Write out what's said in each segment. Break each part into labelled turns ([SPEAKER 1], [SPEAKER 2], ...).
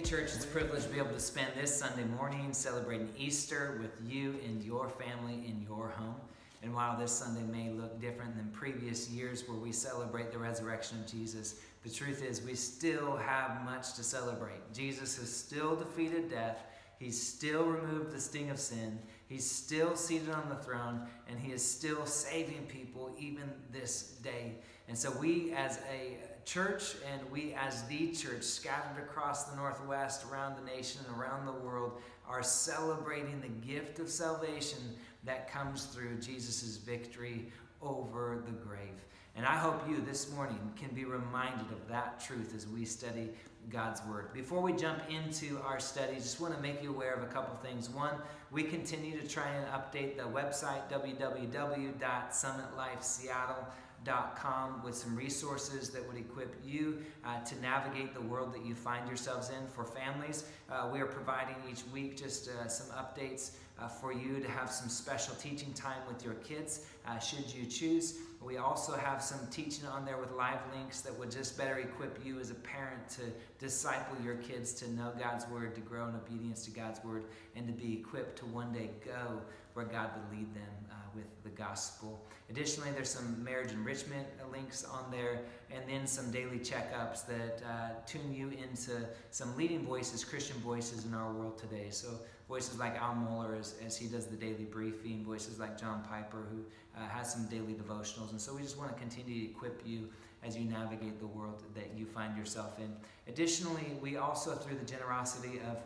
[SPEAKER 1] Hey, church, it's a privilege to be able to spend this Sunday morning celebrating Easter with you and your family in your home. And while this Sunday may look different than previous years where we celebrate the resurrection of Jesus, the truth is we still have much to celebrate. Jesus has still defeated death, He's still removed the sting of sin, He's still seated on the throne, and He is still saving people even this day. And so, we as a church and we as the church scattered across the Northwest, around the nation, and around the world, are celebrating the gift of salvation that comes through Jesus' victory over the grave. And I hope you this morning can be reminded of that truth as we study God's Word. Before we jump into our study, just want to make you aware of a couple things. One, we continue to try and update the website, www.summitlifeseattle.com com with some resources that would equip you uh, to navigate the world that you find yourselves in. For families, uh, we are providing each week just uh, some updates uh, for you to have some special teaching time with your kids, uh, should you choose. We also have some teaching on there with live links that would just better equip you as a parent to disciple your kids to know God's Word, to grow in obedience to God's Word, and to be equipped to one day go where God would lead them uh, with the gospel. Additionally, there's some marriage enrichment links on there, and then some daily checkups that uh, tune you into some leading voices, Christian voices in our world today. So voices like Al Mohler as, as he does the daily briefing, voices like John Piper who uh, has some daily devotionals. And so we just want to continue to equip you as you navigate the world that you find yourself in. Additionally, we also, through the generosity of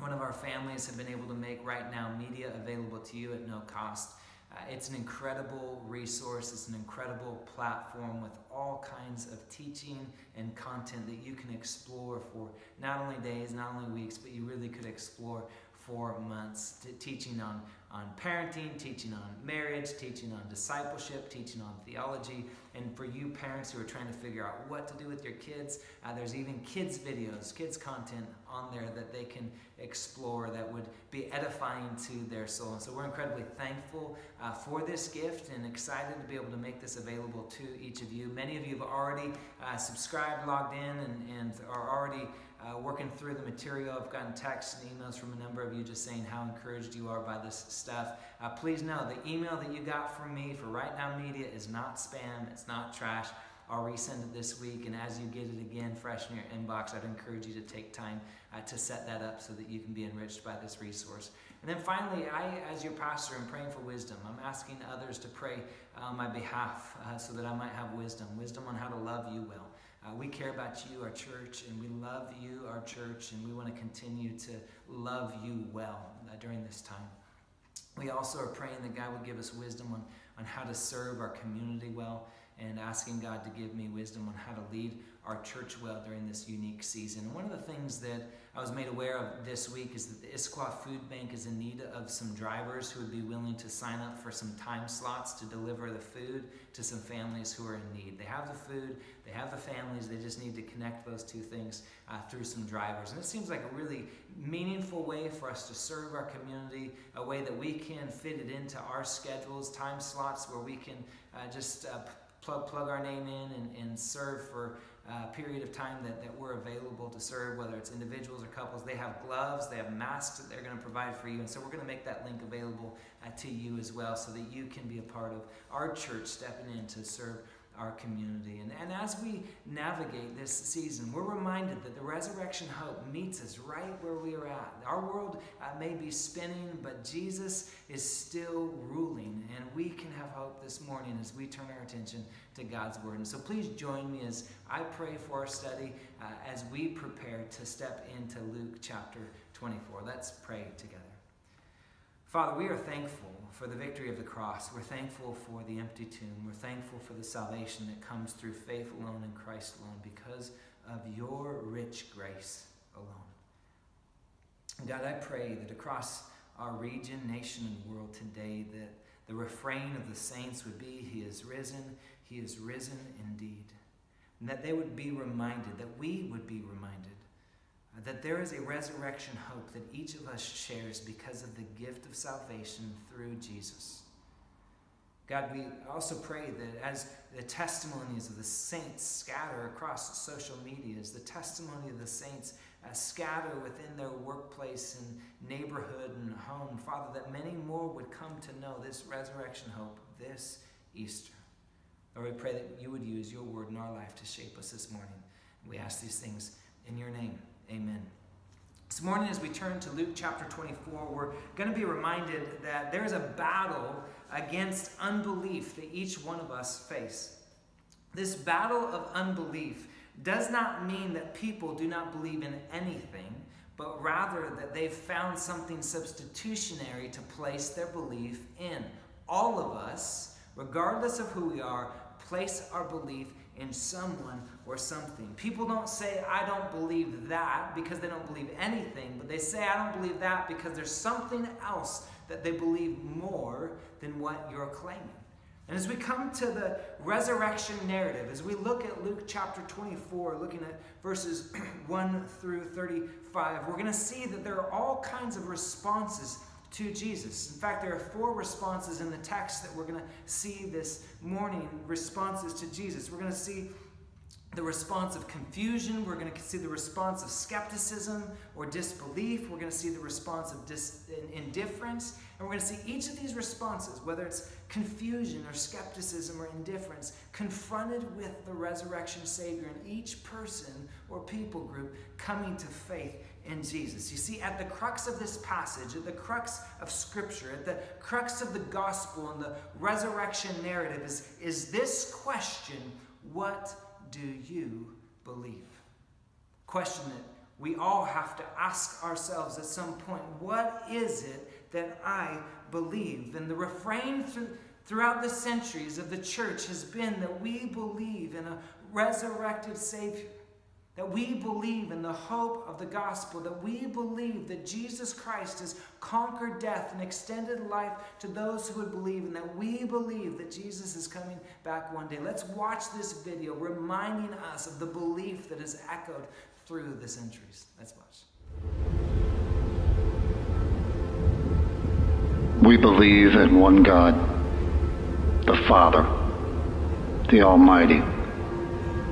[SPEAKER 1] one of our families, have been able to make right now media available to you at no cost. Uh, it's an incredible resource. It's an incredible platform with all kinds of teaching and content that you can explore for not only days, not only weeks, but you really could explore for months, teaching on on parenting, teaching on marriage, teaching on discipleship, teaching on theology. And for you parents who are trying to figure out what to do with your kids, uh, there's even kids' videos, kids' content on there that they can explore that would be edifying to their soul. And so we're incredibly thankful uh, for this gift and excited to be able to make this available to each of you. Many of you have already uh, subscribed, logged in, and, and are already uh, working through the material. I've gotten texts and emails from a number of you just saying how encouraged you are by this stuff. Uh, please know the email that you got from me for Right Now Media is not spam, it's not trash. I'll resend it this week, and as you get it again fresh in your inbox, I'd encourage you to take time uh, to set that up so that you can be enriched by this resource. And then finally, I, as your pastor, am praying for wisdom. I'm asking others to pray on my behalf uh, so that I might have wisdom wisdom on how to love you well. Uh, we care about you, our church, and we love you, our church, and we want to continue to love you well uh, during this time. We also are praying that God would give us wisdom on, on how to serve our community well and asking God to give me wisdom on how to lead our church well during this unique season. And one of the things that I was made aware of this week is that the Issaquah Food Bank is in need of some drivers who would be willing to sign up for some time slots to deliver the food to some families who are in need. They have the food, they have the families, they just need to connect those two things uh, through some drivers. And it seems like a really meaningful way for us to serve our community, a way that we can fit it into our schedules, time slots where we can uh, just uh, plug, plug our name in and, and serve for a period of time that, that we're available to serve, whether it's individuals or couples. They have gloves, they have masks that they're going to provide for you. And so we're going to make that link available uh, to you as well so that you can be a part of our church stepping in to serve our community. And, and as we navigate this season, we're reminded that the resurrection hope meets us right where we are at. Our world uh, may be spinning, but Jesus is still ruling. And we can have hope this morning as we turn our attention to God's Word. And so please join me as I pray for our study uh, as we prepare to step into Luke chapter 24. Let's pray together. Father, we are thankful for the victory of the cross. We're thankful for the empty tomb. We're thankful for the salvation that comes through faith alone in Christ alone because of your rich grace alone. God, I pray that across our region, nation, and world today, that the refrain of the saints would be, He is risen, He is risen indeed. And that they would be reminded, that we would be reminded that there is a resurrection hope that each of us shares because of the gift of salvation through Jesus. God, we also pray that as the testimonies of the saints scatter across social media, as the testimony of the saints uh, scatter within their workplace and neighborhood and home. Father, that many more would come to know this resurrection hope this Easter. Lord, we pray that you would use your word in our life to shape us this morning. We ask these things in your name. Amen. This morning, as we turn to Luke chapter 24, we're going to be reminded that there's a battle against unbelief that each one of us face. This battle of unbelief does not mean that people do not believe in anything, but rather that they've found something substitutionary to place their belief in. All of us, regardless of who we are, place our belief in someone or something. People don't say, I don't believe that because they don't believe anything, but they say, I don't believe that because there's something else that they believe more than what you're claiming. And as we come to the resurrection narrative, as we look at Luke chapter 24, looking at verses 1 through 35, we're going to see that there are all kinds of responses to Jesus. In fact, there are four responses in the text that we're going to see this morning responses to Jesus. We're going to see the response of confusion. We're going to see the response of skepticism or disbelief. We're going to see the response of dis- indifference. And we're going to see each of these responses, whether it's confusion or skepticism or indifference, confronted with the resurrection Savior and each person or people group coming to faith in Jesus. You see, at the crux of this passage, at the crux of Scripture, at the crux of the gospel and the resurrection narrative is, is this question what do you believe? Question that we all have to ask ourselves at some point what is it that I believe? And the refrain throughout the centuries of the church has been that we believe in a resurrected Savior that we believe in the hope of the gospel, that we believe that Jesus Christ has conquered death and extended life to those who would believe, and that we believe that Jesus is coming back one day. Let's watch this video reminding us of the belief that is echoed through the centuries. Let's watch.
[SPEAKER 2] We believe in one God, the Father, the Almighty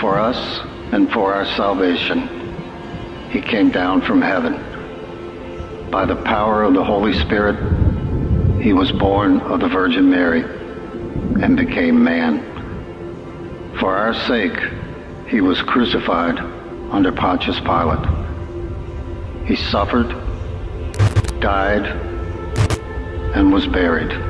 [SPEAKER 2] for us and for our salvation, he came down from heaven. By the power of the Holy Spirit, he was born of the Virgin Mary and became man. For our sake, he was crucified under Pontius Pilate. He suffered, died, and was buried.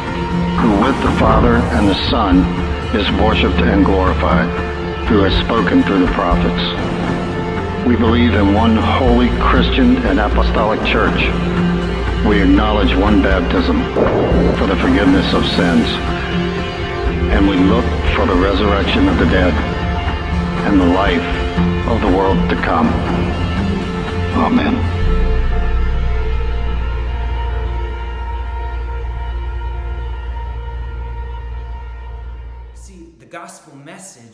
[SPEAKER 2] who with the Father and the Son is worshipped and glorified, who has spoken through the prophets. We believe in one holy Christian and apostolic church. We acknowledge one baptism for the forgiveness of sins. And we look for the resurrection of the dead and the life of the world to come. Amen.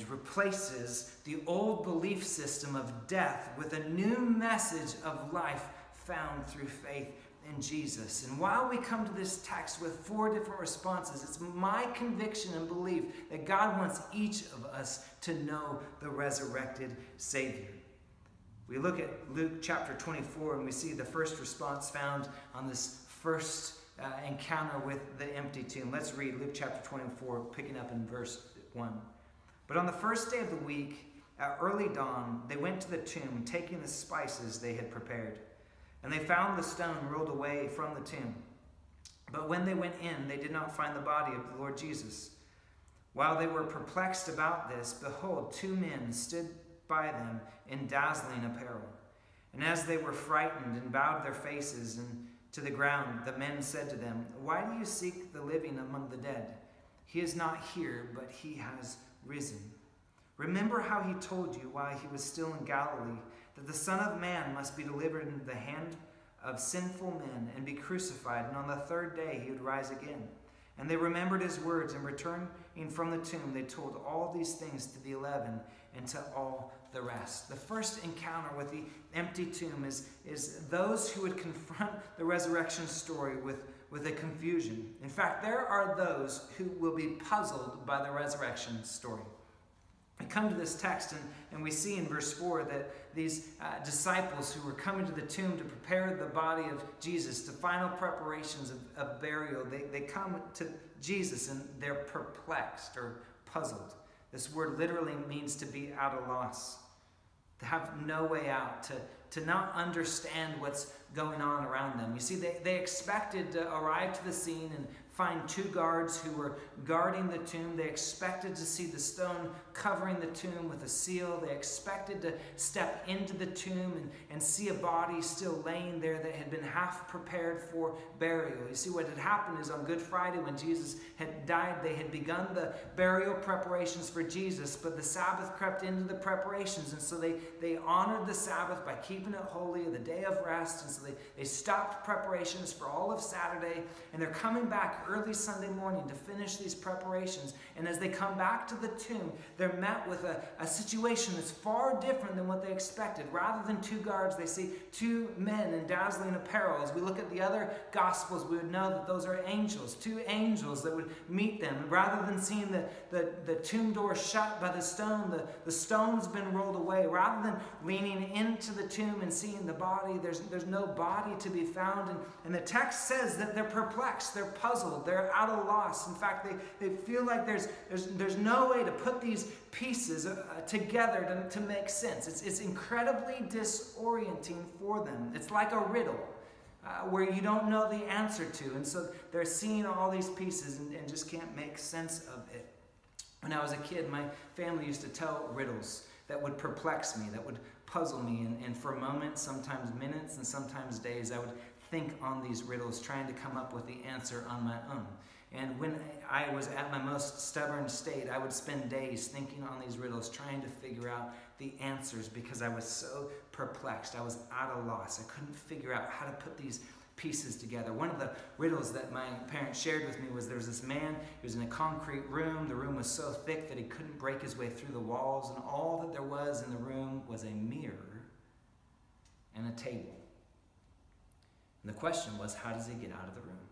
[SPEAKER 1] Replaces the old belief system of death with a new message of life found through faith in Jesus. And while we come to this text with four different responses, it's my conviction and belief that God wants each of us to know the resurrected Savior. We look at Luke chapter 24 and we see the first response found on this first uh, encounter with the empty tomb. Let's read Luke chapter 24, picking up in verse 1. But on the first day of the week, at early dawn, they went to the tomb, taking the spices they had prepared. And they found the stone rolled away from the tomb. But when they went in, they did not find the body of the Lord Jesus. While they were perplexed about this, behold, two men stood by them in dazzling apparel. And as they were frightened and bowed their faces and to the ground, the men said to them, Why do you seek the living among the dead? He is not here, but he has risen. Remember how he told you while he was still in Galilee that the Son of Man must be delivered into the hand of sinful men and be crucified, and on the third day he would rise again. And they remembered his words, and returning from the tomb, they told all these things to the eleven and to all the rest. The first encounter with the empty tomb is, is those who would confront the resurrection story with, with a confusion. In fact, there are those who will be puzzled by the resurrection story. We come to this text and, and we see in verse 4 that these uh, disciples who were coming to the tomb to prepare the body of Jesus, the final preparations of, of burial, they, they come to Jesus and they're perplexed or puzzled. This word literally means to be at a loss, to have no way out, to, to not understand what's going on around them. You see, they, they expected to arrive to the scene and find two guards who were guarding the tomb. They expected to see the stone covering the tomb with a seal. They expected to step into the tomb and, and see a body still laying there that had been half prepared for burial. You see, what had happened is on Good Friday, when Jesus had died, they had begun the burial preparations for Jesus, but the Sabbath crept into the preparations. And so they, they honored the Sabbath by keeping it holy, the day of rest. And so they, they stopped preparations for all of Saturday, and they're coming back early Sunday morning to finish these preparations. And as they come back to the tomb, they're met with a, a situation that's far different than what they expected. Rather than two guards, they see two men in dazzling apparel. As we look at the other gospels, we would know that those are angels, two angels that would meet them. Rather than seeing the, the, the tomb door shut by the stone, the, the stone's been rolled away. Rather than leaning into the tomb and seeing the body, there's, there's no body to be found. And, and the text says that they're perplexed, they're puzzled puzzled. They're at a loss. In fact, they, they feel like there's, there's, there's no way to put these pieces uh, together to, to make sense. It's, it's incredibly disorienting for them. It's like a riddle. Uh, where you don't know the answer to. And so they're seeing all these pieces and, and, just can't make sense of it. When I was a kid, my family used to tell riddles that would perplex me, that would puzzle me. And, and for moments, sometimes minutes, and sometimes days, I would think on these riddles, trying to come up with the answer on my own. And when I was at my most stubborn state, I would spend days thinking on these riddles, trying to figure out the answers because I was so perplexed. I was at a loss. I couldn't figure out how to put these pieces together. One of the riddles that my parents shared with me was there was this man, he was in a concrete room. The room was so thick that he couldn't break his way through the walls, and all that there was in the room was a mirror and a table. And the question was, how does he get out of the room?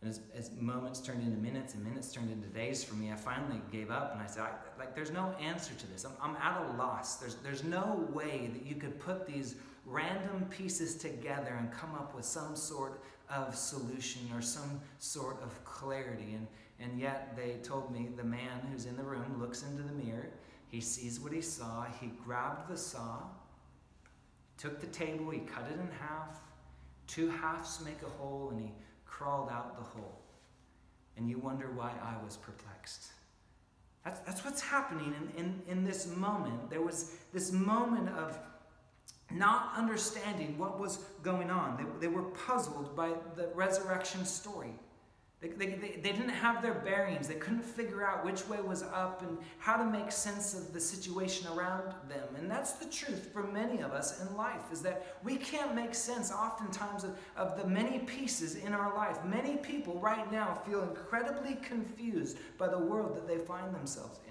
[SPEAKER 1] And as, as, moments turned into minutes and minutes turned into days for me, I finally gave up and I said, I, like, there's no answer to this. I'm, I'm at a loss. There's, there's no way that you could put these random pieces together and come up with some sort of solution or some sort of clarity. And, and yet they told me the man who's in the room looks into the mirror, he sees what he saw, he grabbed the saw, took the table, he cut it in half. Two halves make a hole, and he crawled out the hole. And you wonder why I was perplexed. That's, that's what's happening in, in, in this moment. There was this moment of not understanding what was going on. They, they were puzzled by the resurrection story. They, they, they, didn't have their bearings. They couldn't figure out which way was up and how to make sense of the situation around them. And that's the truth for many of us in life, is that we can't make sense oftentimes of, of the many pieces in our life. Many people right now feel incredibly confused by the world that they find themselves in.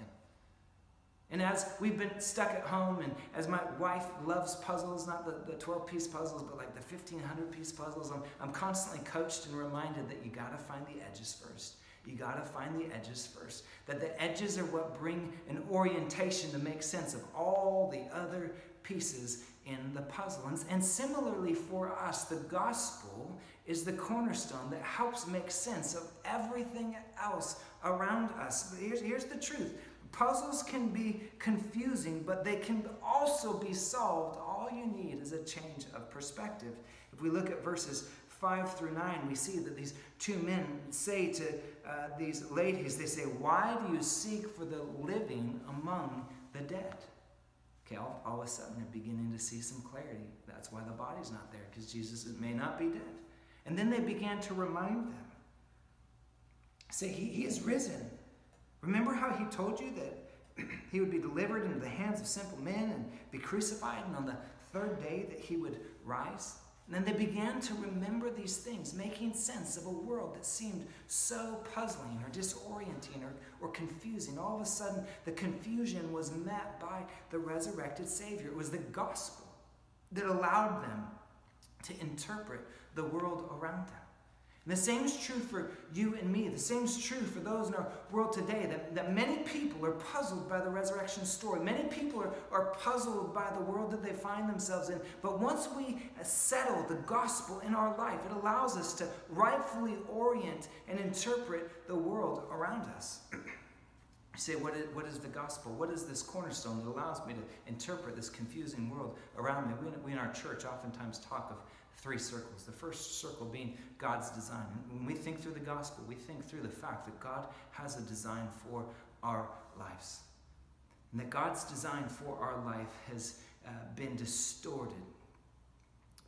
[SPEAKER 1] And as we've been stuck at home, and as my wife loves puzzles, not the, the 12 piece puzzles, but like the 1500 piece puzzles, I'm, I'm constantly coached and reminded that you got to find the edges first. You got to find the edges first. That the edges are what bring an orientation to make sense of all the other pieces in the puzzle. And, and similarly for us, the gospel is the cornerstone that helps make sense of everything else around us. Here's, here's the truth puzzles can be confusing, but they can also be solved. All you need is a change of perspective. If we look at verses 5 through 9, we see that these two men say to uh, these ladies, they say, Why do you seek for the living among the dead? Okay, all, all of a sudden they're beginning to see some clarity. That's why the body's not there, because Jesus may not be dead. And then they began to remind them. Say, he, he is risen. Remember how he told you that he would be delivered into the hands of simple men and be crucified, and on the third day that he would rise? And then they began to remember these things, making sense of a world that seemed so puzzling or disorienting or, or confusing. All of a sudden, the confusion was met by the resurrected Savior. It was the gospel that allowed them to interpret the world around them. And the same is true for you and me. The same is true for those in our world today that, that many people are puzzled by the resurrection story. Many people are, are puzzled by the world that they find themselves in. But once we settle the gospel in our life, it allows us to rightfully orient and interpret the world around us. you say, what is, what is the gospel? What is this cornerstone that allows me to interpret this confusing world around me? We, we in our church oftentimes talk of three circles. The first circle being God's design. When we think through the gospel, we think through the fact that God has a design for our lives. And that God's design for our life has uh, been distorted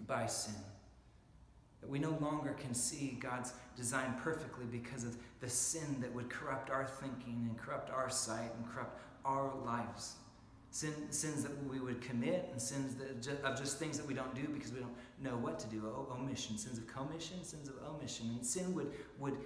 [SPEAKER 1] by sin. That we no longer can see God's design perfectly because of the sin that would corrupt our thinking and corrupt our sight and corrupt our lives. Sin, sins that we would commit and sins that, of just things that we don't do because we don't know what to do. O- omission, sins of commission, sins of omission. And sin would, would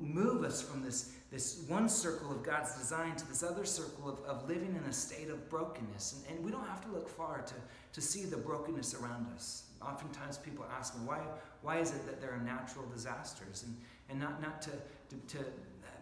[SPEAKER 1] move us from this, this one circle of God's design to this other circle of, of living in a state of brokenness. And, and we don't have to look far to, to see the brokenness around us. Oftentimes people ask me, why, why is it that there are natural disasters? And, and not, not to, to, to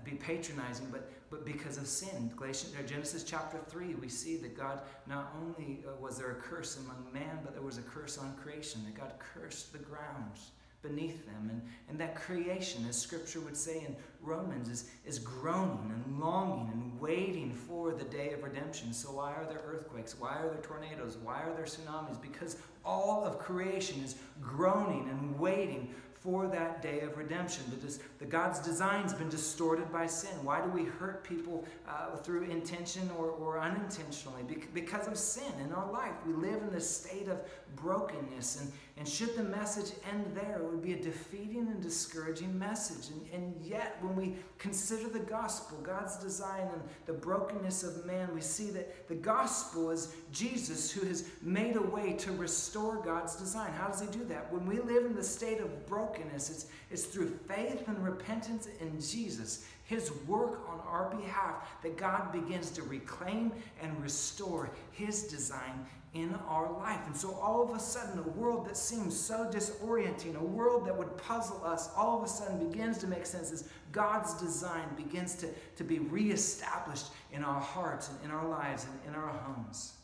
[SPEAKER 1] be patronizing, but, but because of sin. Galatians, Genesis chapter 3, we see that God not only uh, was there a curse among man, but there was a curse on creation, that God cursed the ground beneath them. And, and that creation, as scripture would say in Romans, is, is groaning and longing and waiting for the day of redemption. So, why are there earthquakes? Why are there tornadoes? Why are there tsunamis? Because all of creation is groaning and waiting for that day of redemption. The, the God's design's been distorted by sin. Why do we hurt people uh, through intention or, or unintentionally? because of sin in our life. We live in this state of brokenness. And, and should the message end there, it would be a defeating and discouraging message. And, and yet, when we consider the gospel, God's design, and the brokenness of man, we see that the gospel is Jesus who has made a way to restore God's design. How does he do that? When we live in the state of brokenness, it's, it's through faith and repentance in Jesus his work on our behalf, that God begins to reclaim and restore His design in our life. And so all of a sudden, a world that seems so disorienting, a world that would puzzle us, all of a sudden begins to make sense as God's design begins to, to be reestablished in our hearts and in our lives and in our homes.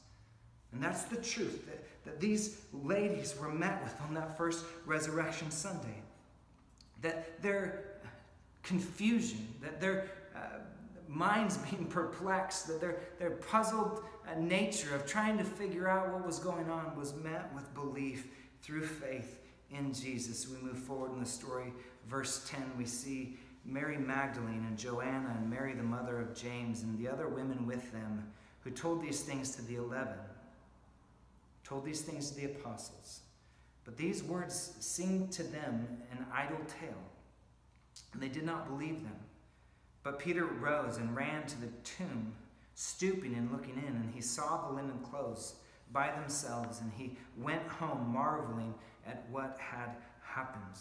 [SPEAKER 1] And that's the truth that, that these ladies were met with on that first Resurrection Sunday. That their confusion, that their uh, minds being perplexed, that their, their puzzled uh, nature of trying to figure out what was going on was met with belief through faith in Jesus. We move forward in the story. Verse 10, we see Mary Magdalene and Joanna and Mary, the mother of James, and the other women with them who told these things to the eleven, told these things to the apostles. But these words seemed to them an idle tale, and they did not believe them. But Peter rose and ran to the tomb, stooping and looking in, and he saw the linen clothes by themselves, and he went home marveling at what had happened.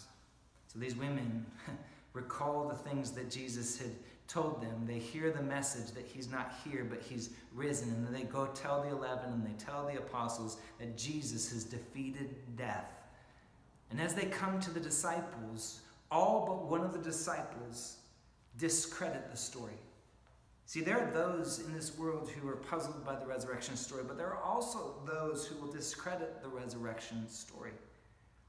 [SPEAKER 1] So these women recall the things that Jesus had told them. They hear the message that he's not here, but he's risen. And they go tell the eleven and they tell the apostles that Jesus has defeated death. And as they come to the disciples, all but one of the disciples discredit the story. See, there are those in this world who are puzzled by the resurrection story, but there are also those who will discredit the resurrection story.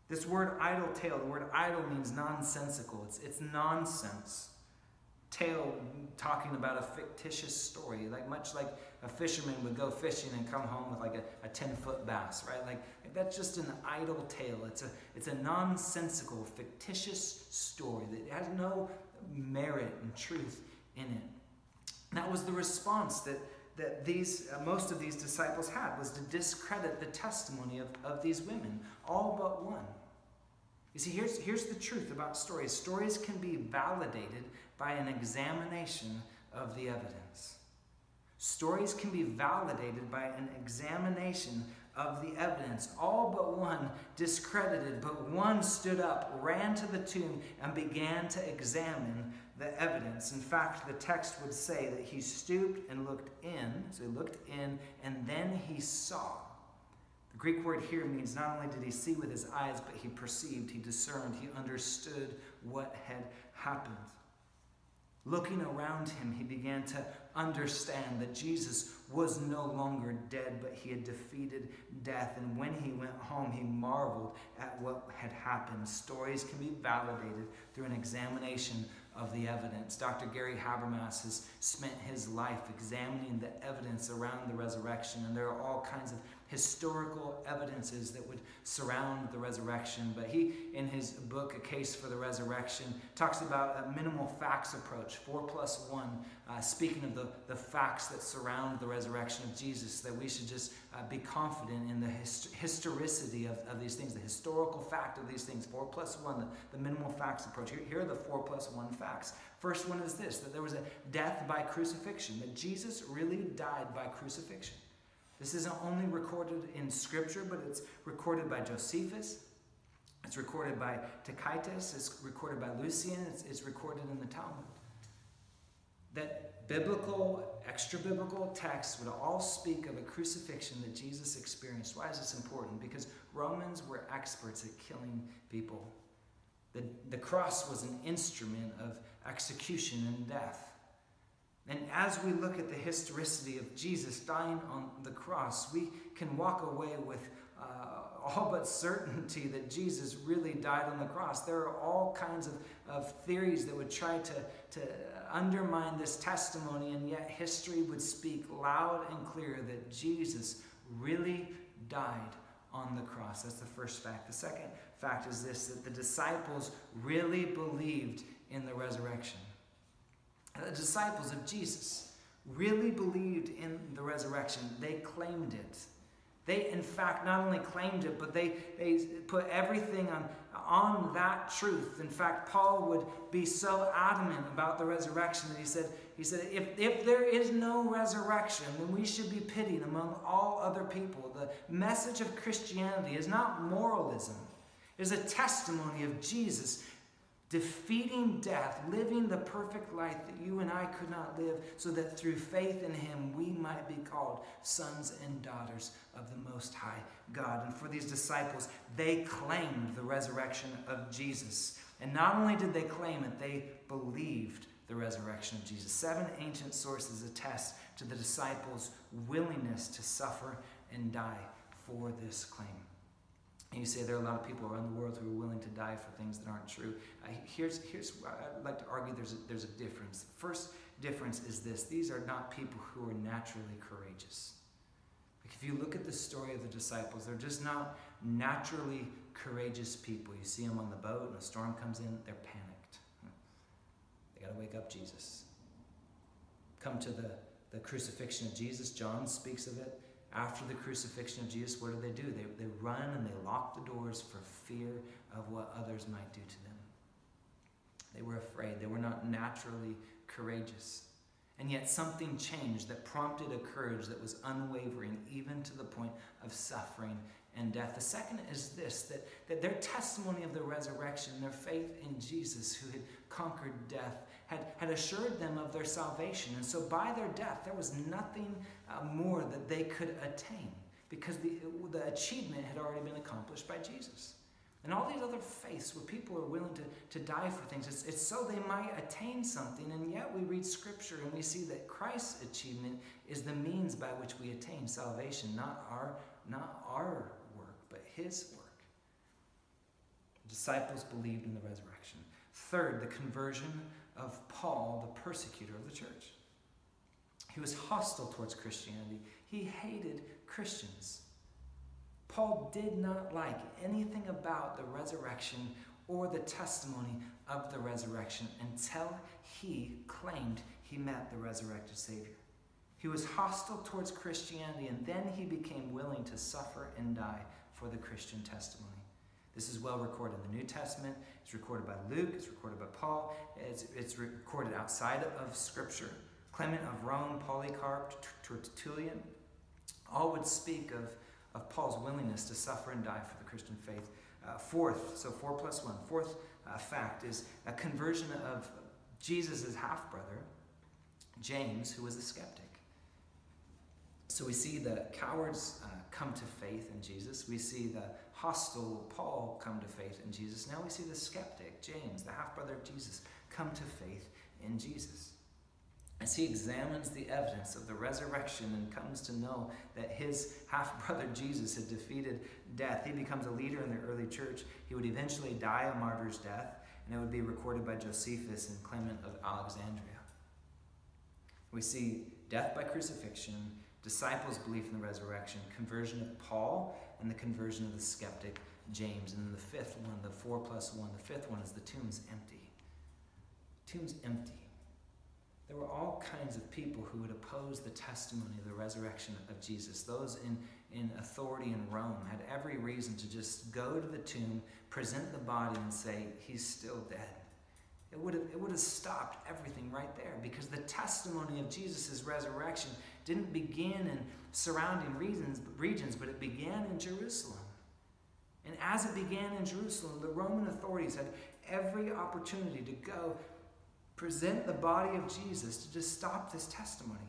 [SPEAKER 1] This word idle tale, the word idle means nonsensical, it's, it's nonsense. Tale talking about a fictitious story, like much like a fisherman would go fishing and come home with like a, a 10 foot bass, right? Like, like that's just an idle tale. It's a, it's a nonsensical, fictitious story that has no merit and truth in it. That was the response that, that these, uh, most of these disciples had, was to discredit the testimony of, of these women, all but one. You see, here's, here's the truth about stories stories can be validated by an examination of the evidence. Stories can be validated by an examination of the evidence. All but one discredited, but one stood up, ran to the tomb, and began to examine the evidence. In fact, the text would say that he stooped and looked in. So he looked in, and then he saw. The Greek word here means not only did he see with his eyes, but he perceived, he discerned, he understood what had happened. Looking around him, he began to understand that Jesus was no longer dead, but he had defeated death. And when he went home, he marveled at what had happened. Stories can be validated through an examination of the evidence. Dr. Gary Habermas has spent his life examining the evidence around the resurrection, and there are all kinds of historical evidences that would surround the resurrection. But he, in his book, A Case for the Resurrection, talks about a minimal facts approach, four plus one, uh, speaking of the, the facts that surround the resurrection of Jesus, that we should just uh, be confident in the hist- historicity of, of these things, the historical fact of these things. Four plus one, the, the minimal facts approach. Here, here are the four plus one facts. First one is this that there was a death by crucifixion, that Jesus really died by crucifixion. This isn't only recorded in Scripture, but it's recorded by Josephus. It's recorded by Tacitus. It's recorded by Lucian. It's, it's recorded in the Talmud. That biblical, extra biblical texts would all speak of a crucifixion that Jesus experienced. Why is this important? Because Romans were experts at killing people. The, the cross was an instrument of execution and death. And as we look at the historicity of Jesus dying on the cross, we can walk away with uh, all but certainty that Jesus really died on the cross. There are all kinds of, of theories that would try to, to undermine this testimony, and yet history would speak loud and clear that Jesus really died on the cross. That's the first fact. The second fact is this that the disciples really believed in the resurrection the disciples of Jesus really believed in the resurrection. They claimed it. They, in fact, not only claimed it, but they, they put everything on, on that truth. In fact, Paul would be so adamant about the resurrection that he said, he said if, if there is no resurrection, then we should be pitied among all other people. The message of Christianity is not moralism, it is a testimony of Jesus defeating death, living the perfect life that you and I could not live, so that through faith in Him we might be called sons and daughters of the Most High God. And for these disciples, they claimed the resurrection of Jesus. And not only did they claim it, they believed the resurrection of Jesus. Seven ancient sources attest to the disciples' willingness to suffer and die for this claim. And you say there are a lot of people around the world who are willing to die for things that aren't true. Here's, here's I'd like to argue there's a, there's a difference. First difference is this these are not people who are naturally courageous. Like if you look at the story of the disciples, they're just not naturally courageous people. You see them on the boat and a storm comes in, they're panicked. They got to wake up Jesus. Come to the, the crucifixion of Jesus, John speaks of it. After the crucifixion of Jesus, what do they do? They, they run and they lock the doors for fear of what others might do to them. They were afraid. They were not naturally courageous. And yet something changed that prompted a courage that was unwavering, even to the point of suffering and death. The second is this that, that their testimony of the resurrection, their faith in Jesus, who had conquered death, had, had assured them of their salvation. And so by their death, there was nothing uh, more that they could attain because the, the achievement had already been accomplished by Jesus. And all these other faiths where people are willing to, to die for things, it's, it's so they might attain something. And yet we read scripture and we see that Christ's achievement is the means by which we attain salvation, not our, not our work, but his work. The disciples believed in the resurrection. Third, the conversion of Paul, the persecutor of the church. He was hostile towards Christianity. He hated Christians. Paul did not like anything about the resurrection or the testimony of the resurrection until he claimed he met the resurrected Savior. He was hostile towards Christianity, and then he became willing to suffer and die for the Christian testimony. This is well recorded in the New Testament. It's recorded by Luke. It's recorded by Paul. It's, it's recorded outside of Scripture. Clement of Rome, Polycarp, Tertullian, all would speak of, of Paul's willingness to suffer and die for the Christian faith. Uh, fourth, so four plus one, fourth uh, fact is a conversion of Jesus' half brother, James, who was a skeptic. So we see the cowards uh, come to faith in Jesus. We see the hostile Paul come to faith in Jesus. Now we see the skeptic, James, the half brother of Jesus, come to faith in Jesus. As he examines the evidence of the resurrection and comes to know that his half brother Jesus had defeated death, he becomes a leader in the early church. He would eventually die a martyr's death, and it would be recorded by Josephus and Clement of Alexandria. We see death by crucifixion, disciples' belief in the resurrection, conversion of Paul, and the conversion of the skeptic James. And then the fifth one, the four plus one, the fifth one is the tomb's empty. Tomb's empty. There were all kinds of people who would oppose the testimony of the resurrection of Jesus. Those in, in authority in Rome had every reason to just go to the tomb, present the body, and say, He's still dead. It would, have, it would have stopped everything right there because the testimony of Jesus' resurrection didn't begin in surrounding regions, regions, but it began in Jerusalem. And as it began in Jerusalem, the Roman authorities had every opportunity to go present the body of Jesus to just stop this testimony.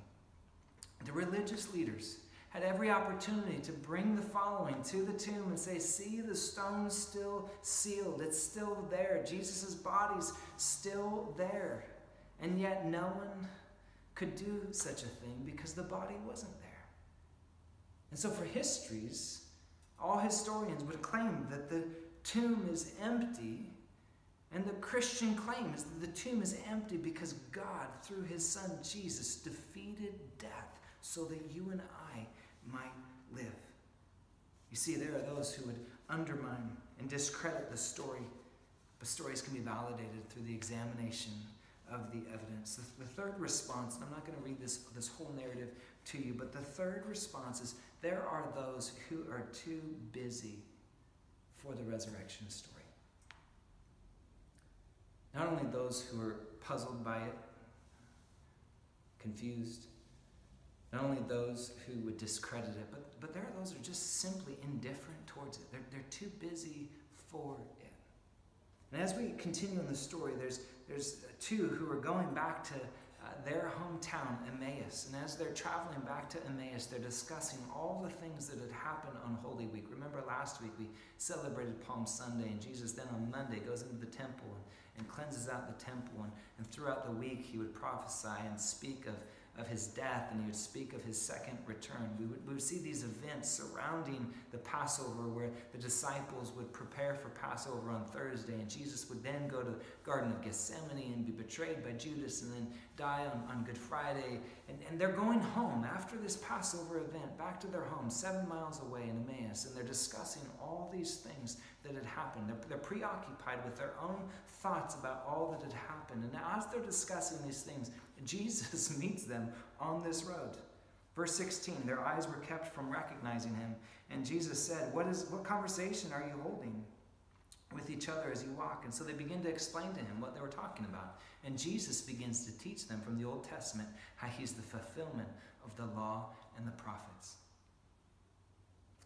[SPEAKER 1] The religious leaders had every opportunity to bring the following to the tomb and say, See, the stone's still sealed. It's still there. Jesus' body's still there. And yet no one could do such a thing because the body wasn't there. And so, for histories, all historians would claim that the tomb is empty and the Christian claim is that the tomb is empty because God, through his son Jesus, defeated death so that you and I might live. You see, there are those who would undermine and discredit the story, but stories can be validated through the examination of the evidence. The, the third response, and I'm not going to read this, this whole narrative to you, but the third response is there are those who are too busy for the resurrection story. Not only those who are puzzled by it, confused, not only those who would discredit it, but, but there are those who are just simply indifferent towards it. They're, they're too busy for it. And as we continue in the story, there's, there's two who are going back to uh, their hometown, Emmaus. And as they're traveling back to Emmaus, they're discussing all the things that had happened on Holy Week. Remember last week we celebrated Palm Sunday, and Jesus then on Monday goes into the temple and and cleanses out the temple. And, and throughout the week, he would prophesy and speak of, of his death and he would speak of his second return. We would, we would see these events surrounding the Passover where the disciples would prepare for Passover on Thursday and Jesus would then go to the Garden of Gethsemane and be betrayed by Judas and then die on, on Good Friday. And, and they're going home after this Passover event, back to their home, seven miles away in Emmaus, and they're discussing all these things that had happened. They're, they're preoccupied with their own thoughts about all that had happened. And as they're discussing these things, Jesus meets them on this road. Verse 16, their eyes were kept from recognizing him. And Jesus said, What is what conversation are you holding with each other as you walk? And so they begin to explain to him what they were talking about. And Jesus begins to teach them from the Old Testament how he's the fulfillment of the law and the prophets.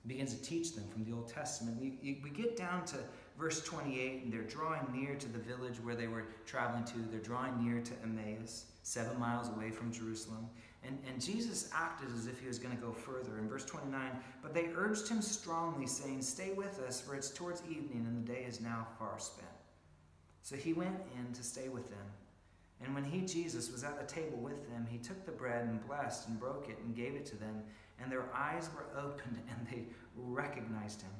[SPEAKER 1] He begins to teach them from the Old Testament. We, we get down to verse 28, and they're drawing near to the village where they were traveling to. They're drawing near to Emmaus, seven miles away from Jerusalem. And, and Jesus acted as if he was going to go further. In verse 29, but they urged him strongly, saying, Stay with us, for it's towards evening, and the day is now far spent. So he went in to stay with them. And when he, Jesus, was at the table with them, he took the bread and blessed and broke it and gave it to them. And their eyes were opened, and they recognized him.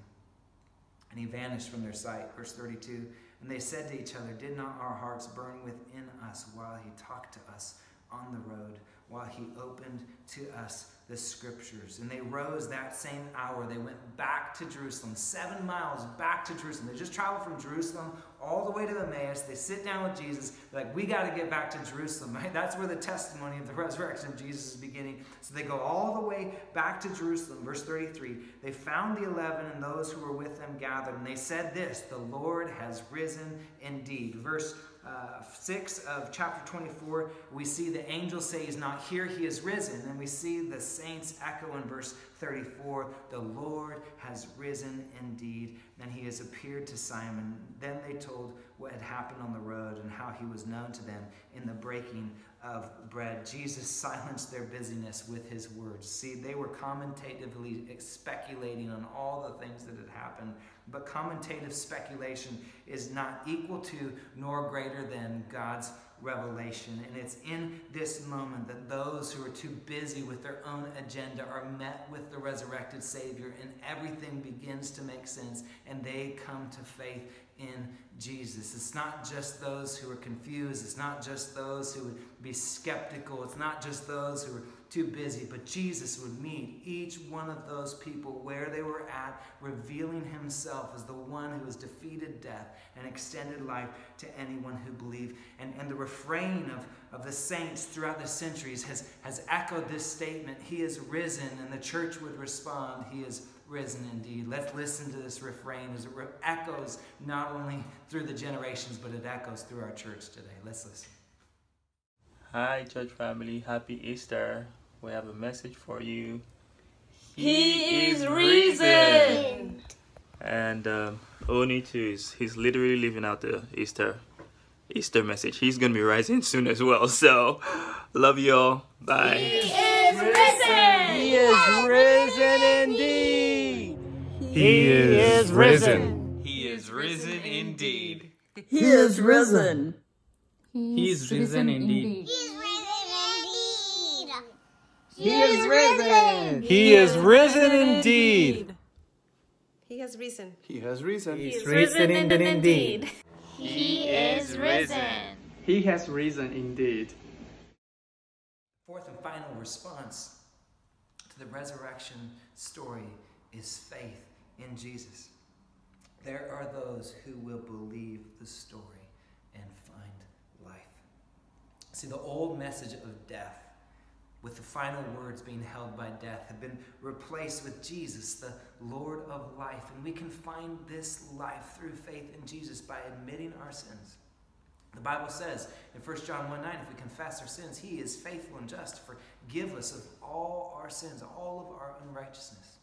[SPEAKER 1] And he vanished from their sight. Verse 32 And they said to each other, Did not our hearts burn within us while he talked to us on the road? while he opened to us the scriptures. And they rose that same hour. They went back to Jerusalem, seven miles back to Jerusalem. They just traveled from Jerusalem all the way to Emmaus. They sit down with Jesus. They're like, we got to get back to Jerusalem, right? That's where the testimony of the resurrection of Jesus is beginning. So they go all the way back to Jerusalem. Verse 33 They found the eleven and those who were with them gathered, and they said this The Lord has risen indeed. Verse uh, 6 of chapter 24, we see the angel say he's not here, he is risen. And we see the saints echo in verse 34 the Lord has risen indeed, and he has appeared to Simon. Then they told what had happened on the road and how he was known to them in the breaking of bread. Jesus silenced their busyness with his words. See, they were commentatively speculating on all the things that had happened, but commentative speculation is not equal to nor greater than God's revelation. And it's in this moment that those who are too busy with their own agenda are met with the resurrected Savior, and everything begins to make sense, and they come to faith in Jesus. It's not just those who are confused, it's not just those who would be skeptical, it's not just those who are too busy, but Jesus would meet each one of those people where they were at, revealing himself as the one who has defeated death and extended life to anyone who believed. And, and the refrain of, of the saints throughout the centuries has, has echoed this statement He is risen, and the church would respond, He is risen indeed. Let's listen to this refrain as it echoes not only through the generations, but it echoes through our church today. Let's listen.
[SPEAKER 3] Hi, church family. Happy Easter. We have a message for you.
[SPEAKER 4] He, he is risen.
[SPEAKER 3] And um, Oni too is he's literally living out the Easter Easter message. He's gonna be rising soon as well. So love you all. Bye.
[SPEAKER 4] He is risen.
[SPEAKER 5] He is risen indeed.
[SPEAKER 6] He is risen.
[SPEAKER 7] He is risen indeed.
[SPEAKER 8] He is risen.
[SPEAKER 5] He is risen indeed.
[SPEAKER 8] He is risen.
[SPEAKER 6] He is risen indeed.
[SPEAKER 9] He has risen.
[SPEAKER 6] He has risen.
[SPEAKER 5] He is risen indeed.
[SPEAKER 4] He is risen.
[SPEAKER 5] He has risen indeed.
[SPEAKER 1] Fourth and final response to the resurrection story is faith in Jesus. There are those who will believe the story and find life. See, the old message of death, with the final words being held by death, have been replaced with Jesus, the Lord of life. And we can find this life through faith in Jesus by admitting our sins. The Bible says in 1 John 1 9, if we confess our sins, He is faithful and just to forgive us of all our sins, all of our unrighteousness.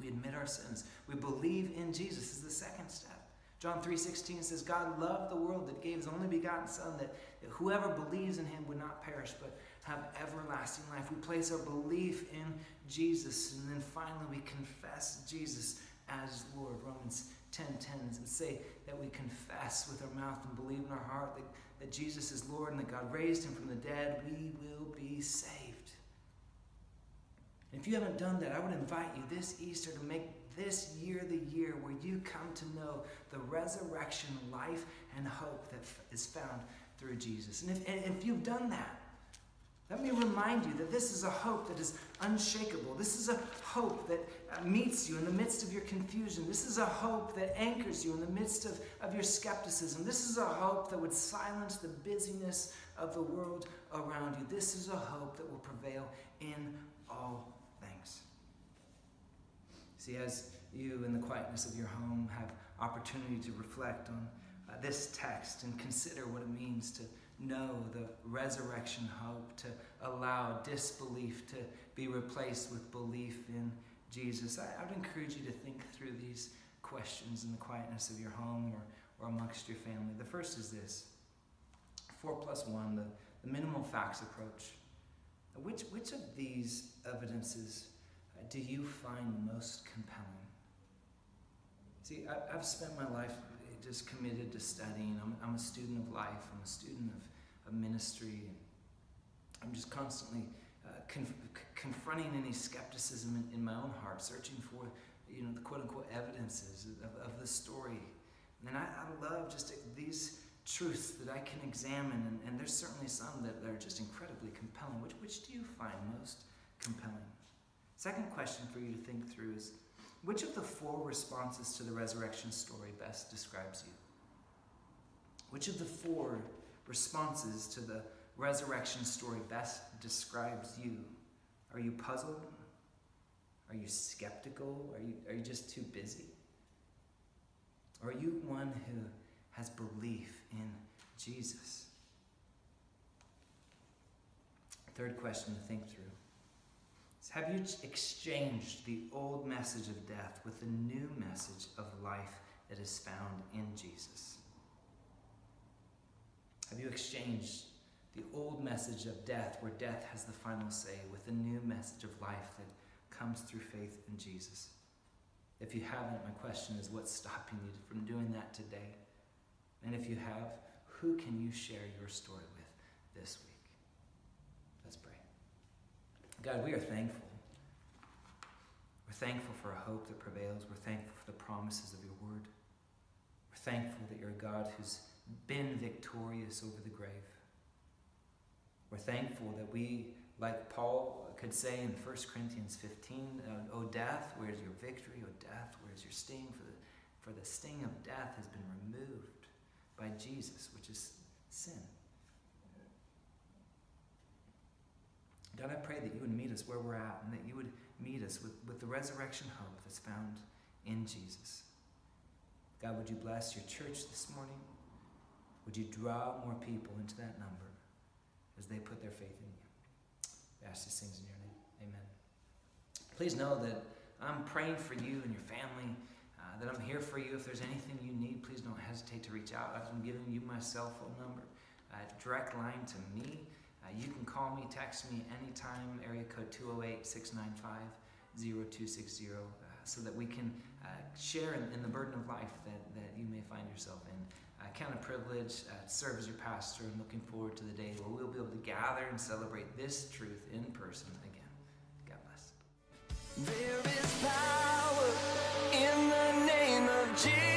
[SPEAKER 1] We admit our sins. We believe in Jesus is the second step. John 3.16 says, God loved the world that gave his only begotten Son, that, that whoever believes in him would not perish, but have everlasting life. We place our belief in Jesus, and then finally we confess Jesus as Lord. Romans 10 10 and say that we confess with our mouth and believe in our heart that, that Jesus is Lord and that God raised him from the dead, we will be saved. And if you haven't done that, I would invite you this Easter to make this year the year where you come to know the resurrection, life, and hope that is found through Jesus. And if, and if you've done that, let me remind you that this is a hope that is unshakable. This is a hope that uh, meets you in the midst of your confusion. This is a hope that anchors you in the midst of, of your skepticism. This is a hope that would silence the busyness of the world around you. This is a hope that will prevail in all things. See, as you in the quietness of your home have opportunity to reflect on uh, this text and consider what it means to know the resurrection hope, to allow disbelief to be replaced with belief in Jesus. I, I would encourage you to think through these questions in the quietness of your home or, or amongst your family. The first is this four plus one, the, the minimal facts approach. Which, which of these evidences uh, do you find most compelling? See, I, have spent my life just committed to studying. I'm, I'm a student of life, I'm a student of, ministry. And I'm just constantly uh, conf- confronting any skepticism in, in, my own heart, searching for you know, the quote unquote evidences of, of the story. And I, I love just these truths that I can examine, and, and there's certainly some that, that are just incredibly compelling. Which, which do you find most compelling? Second question for you to think through is which of the four responses to the resurrection story best describes you? Which of the four responses to the resurrection story best describes you? Are you puzzled? Are you skeptical? Are you, are you just too busy? Are you one who has belief in Jesus? Third question to think through is Have you exchanged the old message of death with the new message of life that is found in Jesus? Have you exchanged the old message of death, where death has the final say, with the new message of life that comes through faith in Jesus? If you haven't, my question is what's stopping you from doing that today? And if you have, who can you share your story with this week? Let's pray. God, we are thankful. We're thankful for a hope that prevails. We're thankful for the promises of your word. We're thankful that you're a God who's been victorious over the grave. We're thankful that we, like Paul could say in 1 Corinthians 15, uh, O death, where's your victory? O death, where's your sting? For the, for the sting of death has been removed by Jesus, which is sin. God, I pray that you would meet us where we're at and that you would meet us with, with the resurrection hope that's found in Jesus. God, would you bless your church this morning? Would you draw more people into that number as they put their faith in you? We ask these things in your name. Amen. Please know that I'm praying for you and your family, uh, that I'm here for you. If there's anything you need, please don't hesitate to reach out. I've been giving you my cell phone number, uh, direct line to me. Uh, you can call me, text me anytime, area code 208 695 0260, uh, so that we can uh, share in, in, the burden of life that, that you may find yourself in. I count a privilege uh, serve as your pastor and looking forward to the day where we'll be able to gather and celebrate this truth in person again. God bless. There is power in the name of Jesus.